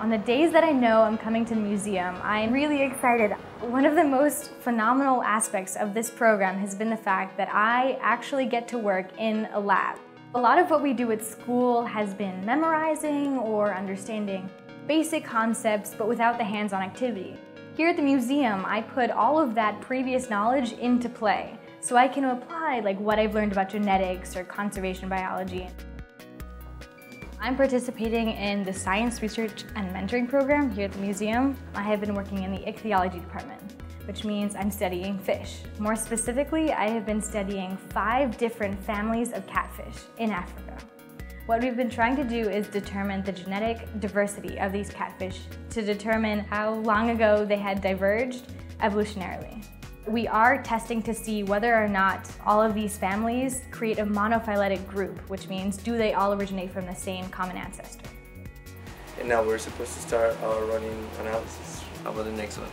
On the days that I know I'm coming to the museum, I'm really excited. One of the most phenomenal aspects of this program has been the fact that I actually get to work in a lab. A lot of what we do at school has been memorizing or understanding basic concepts, but without the hands-on activity. Here at the museum, I put all of that previous knowledge into play, so I can apply like what I've learned about genetics or conservation biology. I'm participating in the Science Research and Mentoring Program here at the museum. I have been working in the ichthyology department which means I'm studying fish. More specifically, I have been studying five different families of catfish in Africa. What we've been trying to do is determine the genetic diversity of these catfish to determine how long ago they had diverged evolutionarily. We are testing to see whether or not all of these families create a monophyletic group, which means do they all originate from the same common ancestor. And now we're supposed to start our running analysis. How about the next one?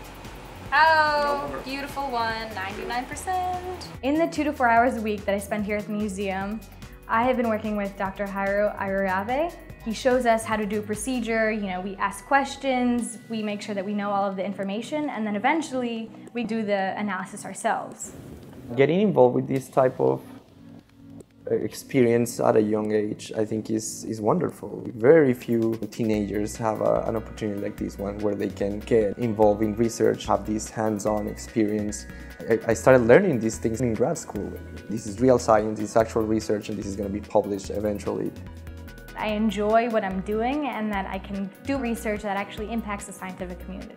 Oh, beautiful one, 99%. In the two to four hours a week that I spend here at the museum, I have been working with Dr. Jairo Arroyave. He shows us how to do a procedure, you know, we ask questions, we make sure that we know all of the information, and then eventually we do the analysis ourselves. Getting involved with this type of uh, experience at a young age, I think is, is wonderful. Very few teenagers have a, an opportunity like this one where they can get involved in research, have this hands-on experience. I, I started learning these things in grad school. This is real science, is actual research, and this is going to be published eventually. I enjoy what I'm doing and that I can do research that actually impacts the scientific community.